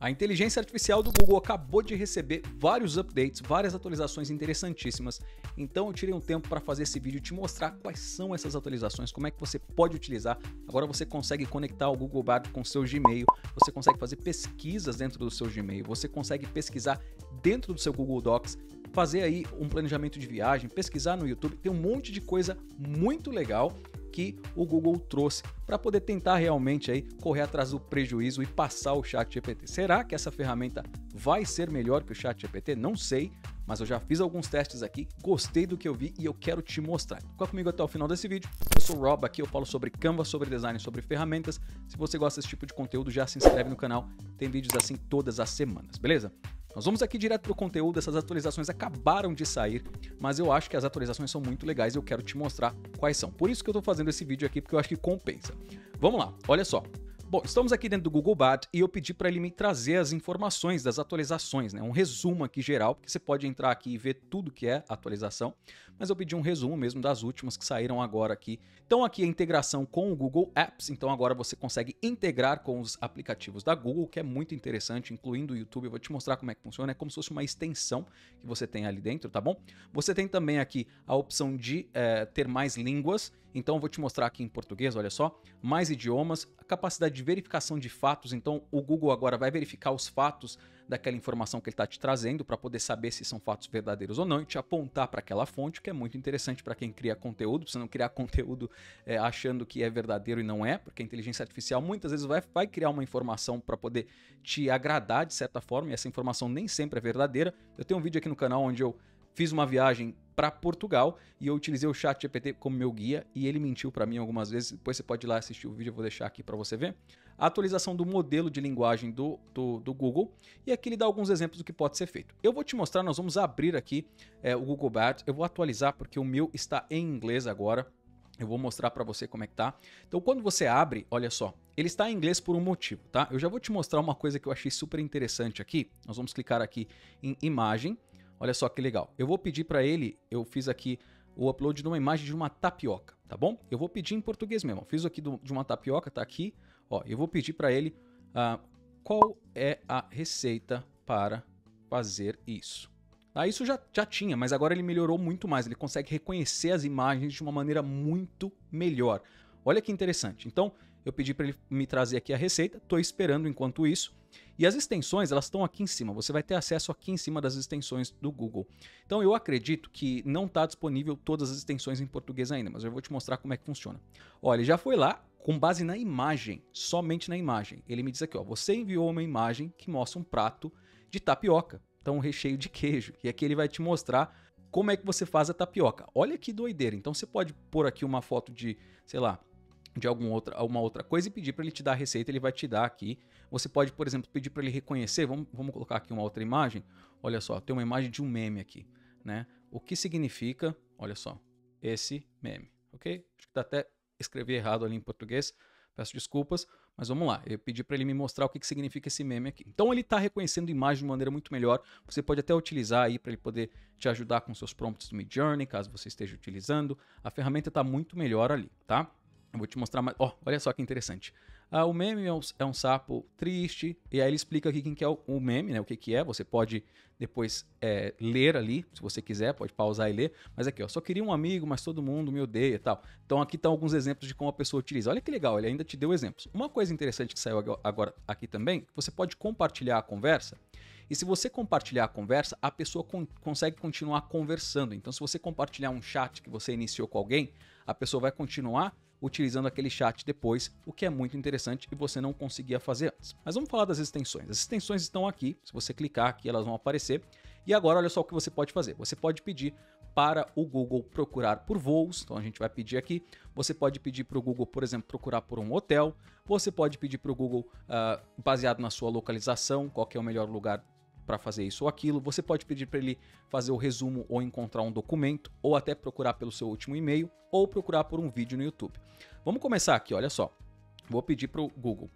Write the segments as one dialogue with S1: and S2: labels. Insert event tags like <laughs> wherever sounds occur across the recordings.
S1: A inteligência artificial do Google acabou de receber vários updates, várias atualizações interessantíssimas. Então eu tirei um tempo para fazer esse vídeo e te mostrar quais são essas atualizações, como é que você pode utilizar. Agora você consegue conectar o Google Bard com seu Gmail, você consegue fazer pesquisas dentro do seu Gmail, você consegue pesquisar dentro do seu Google Docs, fazer aí um planejamento de viagem, pesquisar no YouTube, tem um monte de coisa muito legal que o Google trouxe para poder tentar realmente aí correr atrás do prejuízo e passar o Chat GPT. Será que essa ferramenta vai ser melhor que o Chat GPT? Não sei, mas eu já fiz alguns testes aqui, gostei do que eu vi e eu quero te mostrar. Fica comigo até o final desse vídeo. Eu sou o Rob, aqui eu falo sobre Canva, sobre design, sobre ferramentas. Se você gosta desse tipo de conteúdo, já se inscreve no canal. Tem vídeos assim todas as semanas, beleza? Nós vamos aqui direto para o conteúdo, essas atualizações acabaram de sair, mas eu acho que as atualizações são muito legais e eu quero te mostrar quais são. Por isso que eu estou fazendo esse vídeo aqui, porque eu acho que compensa. Vamos lá, olha só. Bom, estamos aqui dentro do Google Bard e eu pedi para ele me trazer as informações das atualizações, né? um resumo aqui geral, porque você pode entrar aqui e ver tudo que é atualização, mas eu pedi um resumo mesmo das últimas que saíram agora aqui. Então aqui a integração com o Google Apps, então agora você consegue integrar com os aplicativos da Google, que é muito interessante, incluindo o YouTube, eu vou te mostrar como é que funciona, é como se fosse uma extensão que você tem ali dentro, tá bom? Você tem também aqui a opção de é, ter mais línguas, então eu vou te mostrar aqui em português, olha só, mais idiomas, capacidade de verificação de fatos, então o Google agora vai verificar os fatos daquela informação que ele está te trazendo para poder saber se são fatos verdadeiros ou não e te apontar para aquela fonte, que é muito interessante para quem cria conteúdo, para você não criar <laughs> conteúdo é, achando que é verdadeiro e não é, porque a inteligência artificial muitas vezes vai, vai criar uma informação para poder te agradar de certa forma e essa informação nem sempre é verdadeira. Eu tenho um vídeo aqui no canal onde eu fiz uma viagem para Portugal e eu utilizei o chat GPT como meu guia e ele mentiu para mim algumas vezes. Depois você pode ir lá assistir o vídeo, eu vou deixar aqui para você ver. A atualização do modelo de linguagem do, do, do, Google e aqui ele dá alguns exemplos do que pode ser feito. Eu vou te mostrar, nós vamos abrir aqui é, o Google Bard, eu vou atualizar porque o meu está em inglês agora. Eu vou mostrar para você como é que tá. Então, quando você abre, olha só, ele está em inglês por um motivo, tá? Eu já vou te mostrar uma coisa que eu achei super interessante aqui. Nós vamos clicar aqui em imagem Olha só que legal. Eu vou pedir para ele, eu fiz aqui o upload de uma imagem de uma tapioca, tá bom? Eu vou pedir em português mesmo. Fiz aqui do, de uma tapioca, tá aqui. Ó, eu vou pedir para ele uh, qual é a receita para fazer isso. Ah, isso já, já tinha, mas agora ele melhorou muito mais. Ele consegue reconhecer as imagens de uma maneira muito melhor. Olha que interessante. Então, eu pedi para ele me trazer aqui a receita, estou esperando enquanto isso. E as extensões, elas estão aqui em cima. Você vai ter acesso aqui em cima das extensões do Google. Então eu acredito que não está disponível todas as extensões em português ainda, mas eu vou te mostrar como é que funciona. Olha, já foi lá com base na imagem, somente na imagem. Ele me diz aqui, ó, você enviou uma imagem que mostra um prato de tapioca, então um recheio de queijo. E aqui ele vai te mostrar como é que você faz a tapioca. Olha que doideira. Então você pode pôr aqui uma foto de, sei lá, de alguma outra, alguma outra coisa e pedir para ele te dar a receita, ele vai te dar aqui. Você pode, por exemplo, pedir para ele reconhecer, vamos, vamos colocar aqui uma outra imagem. Olha só, tem uma imagem de um meme aqui, né? O que significa, olha só, esse meme, ok? Acho que tá até escrevi errado ali em português, peço desculpas, mas vamos lá. Eu pedi para ele me mostrar o que, que significa esse meme aqui. Então ele está reconhecendo imagem de maneira muito melhor. Você pode até utilizar aí para ele poder te ajudar com seus prompts do Midjourney, caso você esteja utilizando. A ferramenta está muito melhor ali, tá? Eu vou te mostrar mais. Ó, oh, olha só que interessante. Ah, o meme é um, é um, sapo triste, e aí ele explica aqui quem que é o, o meme, né? O que, que é. Você pode depois é, ler ali, se você quiser, pode pausar e ler. Mas aqui, ó, só queria um amigo, mas todo mundo me odeia e tal. Então aqui estão alguns exemplos de como a pessoa utiliza. Olha que legal, ele ainda te deu exemplos. Uma coisa interessante que saiu agora aqui também, você pode compartilhar a conversa. E se você compartilhar a conversa, a pessoa con consegue continuar conversando. Então, se você compartilhar um chat que você iniciou com alguém, a pessoa vai continuar utilizando aquele chat depois, o que é muito interessante e você não conseguia fazer antes. Mas vamos falar das extensões. As extensões estão aqui, se você clicar aqui elas vão aparecer. E agora olha só o que você pode fazer. Você pode pedir para o Google procurar por voos, então a gente vai pedir aqui. Você pode pedir para o Google, por exemplo, procurar por um hotel. Você pode pedir para o Google, uh, baseado na sua localização, qual é o melhor lugar para fazer isso ou aquilo. Você pode pedir para ele fazer o resumo ou encontrar um documento, ou até procurar pelo seu último e-mail, ou procurar por um vídeo no YouTube. Vamos começar aqui, olha só. Vou pedir para o Google,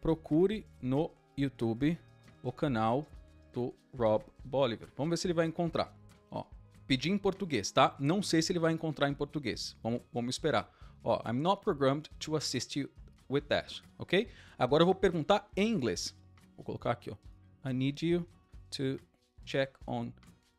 S1: procure no YouTube o canal do Rob Bolivar. Vamos ver se ele vai encontrar. Ó, pedir em português, tá? Não sei se ele vai encontrar em português. Vamos, vamos esperar. Ó, I'm not programmed to assist you with that, ok? Agora eu vou perguntar em inglês. vou colocar aqui, ó. I need you to check on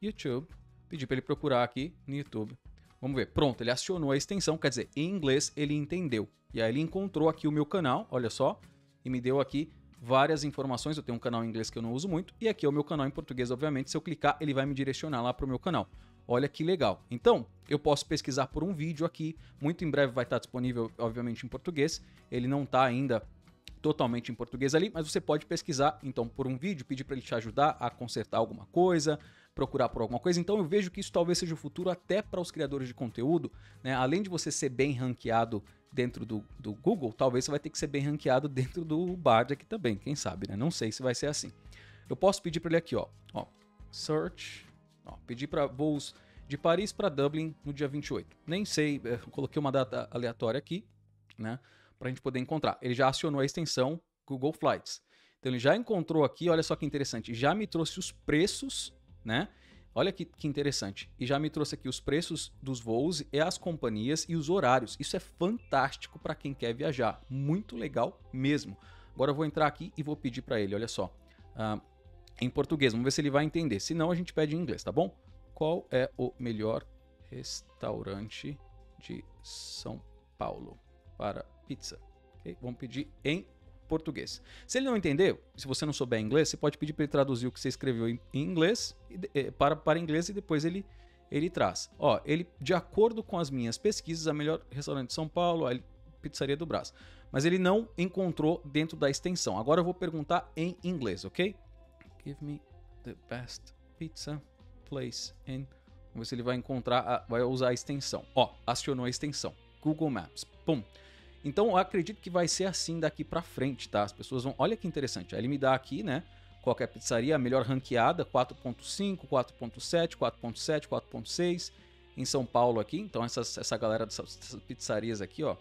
S1: YouTube. Pedir para ele procurar aqui no YouTube. Vamos ver. Pronto, ele acionou a extensão, quer dizer, em inglês ele entendeu. E aí ele encontrou aqui o meu canal, olha só, e me deu aqui várias informações. Eu tenho um canal em inglês que eu não uso muito, e aqui é o meu canal em português, obviamente. Se eu clicar, ele vai me direcionar lá para o meu canal. Olha que legal. Então, eu posso pesquisar por um vídeo aqui. Muito em breve vai estar disponível, obviamente, em português. Ele não está ainda totalmente em português ali, mas você pode pesquisar então por um vídeo, pedir para ele te ajudar a consertar alguma coisa, procurar por alguma coisa. Então eu vejo que isso talvez seja o futuro até para os criadores de conteúdo, né? Além de você ser bem ranqueado dentro do, do Google, talvez você vai ter que ser bem ranqueado dentro do Bard aqui também, quem sabe, né? Não sei se vai ser assim. Eu posso pedir para ele aqui, ó, ó, search, ó, pedir para voos de Paris para Dublin no dia 28. Nem sei, é, coloquei uma data aleatória aqui, né? Para a gente poder encontrar. Ele já acionou a extensão Google Flights. Então ele já encontrou aqui, olha só que interessante, já me trouxe os preços, né? Olha que, que interessante. E já me trouxe aqui os preços dos voos e as companhias e os horários. Isso é fantástico para quem quer viajar. Muito legal mesmo. Agora eu vou entrar aqui e vou pedir para ele, olha só. Uh, em português, vamos ver se ele vai entender. Se não, a gente pede em inglês, tá bom? Qual é o melhor restaurante de São Paulo para pizza. Okay? Vamos pedir em português. Se ele não entender, se você não souber inglês, você pode pedir para ele traduzir o que você escreveu em, inglês eh, para, para inglês e depois ele, ele traz. Ó, ele, de acordo com as minhas pesquisas, a melhor restaurante de São Paulo, a pizzaria do Brás. Mas ele não encontrou dentro da extensão. Agora eu vou perguntar em inglês, ok? Give me the best pizza place in. Vamos ver se ele vai encontrar, vai usar a extensão. Ó, acionou a extensão. Google Maps. Pum. Então eu acredito que vai ser assim daqui para frente, tá? As pessoas vão. Olha que interessante. Aí ele me dá aqui, né? Qualquer pizzaria, a melhor ranqueada, 4.5, 4.7, 4.7, 4.6 em São Paulo aqui. Então essas, essa galera dessas, pizzarias aqui, ó,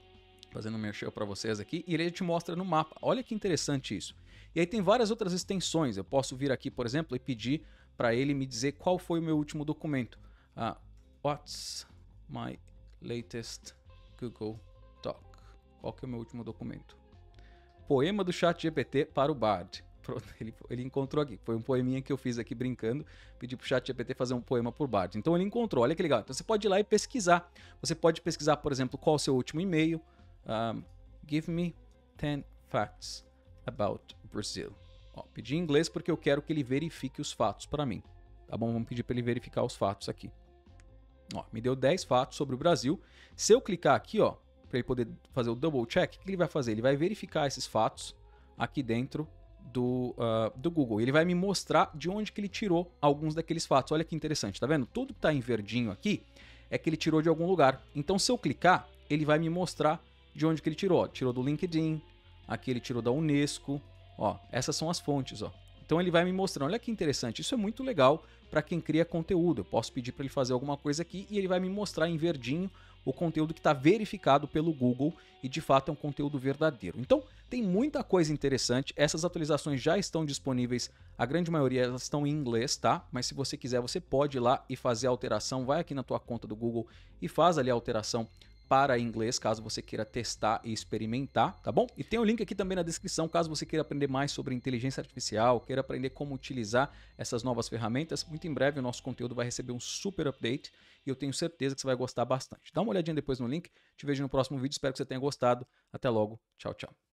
S1: fazendo um merchan para vocês aqui, e ele te mostra no mapa. Olha que interessante isso. E aí tem várias outras extensões. Eu posso vir aqui, por exemplo, e pedir para ele me dizer qual foi o meu último documento. Uh, what's my latest Google qual que é o meu último documento? Poema do chat GPT para o Bard. <laughs> Ele, ele encontrou aqui. Foi um poeminha que eu fiz aqui brincando. Pedi pro chat GPT fazer um poema por Bard. Então ele encontrou. Olha que legal. Então você pode ir lá e pesquisar. Você pode pesquisar, por exemplo, qual o seu último e-mail. Um, give me 10 facts about Brazil. Ó, pedi em inglês porque eu quero que ele verifique os fatos para mim. Tá bom? Vamos pedir para ele verificar os fatos aqui. Ó, me deu 10 fatos sobre o Brasil. Se eu clicar aqui, ó, para ele poder fazer o double check, o que ele vai fazer? Ele vai verificar esses fatos aqui dentro do, uh, do Google. Ele vai me mostrar de onde que ele tirou alguns daqueles fatos. Olha que interessante, tá vendo? Tudo que está em verdinho aqui é que ele tirou de algum lugar. Então, se eu clicar, ele vai me mostrar de onde que ele tirou. Tirou do LinkedIn, aqui ele tirou da Unesco. Ó, essas são as fontes, ó. Então ele vai me mostrando. Olha que interessante. Isso é muito legal para quem cria conteúdo. Eu posso pedir para ele fazer alguma coisa aqui e ele vai me mostrar em verdinho o conteúdo que está verificado pelo Google e de fato é um conteúdo verdadeiro. Então, tem muita coisa interessante. Essas atualizações já estão disponíveis, a grande maioria elas estão em inglês, tá? Mas se você quiser, você pode ir lá e fazer a alteração. Vai aqui na tua conta do Google e faz ali a alteração para inglês, caso você queira testar e experimentar, tá bom? E tem o um link aqui também na descrição, caso você queira aprender mais sobre inteligência artificial, queira aprender como utilizar essas novas ferramentas. Muito em breve o nosso conteúdo vai receber um super update e eu tenho certeza que você vai gostar bastante. Dá uma olhadinha depois no link, te vejo no próximo vídeo, espero que você tenha gostado. Até logo, tchau, tchau.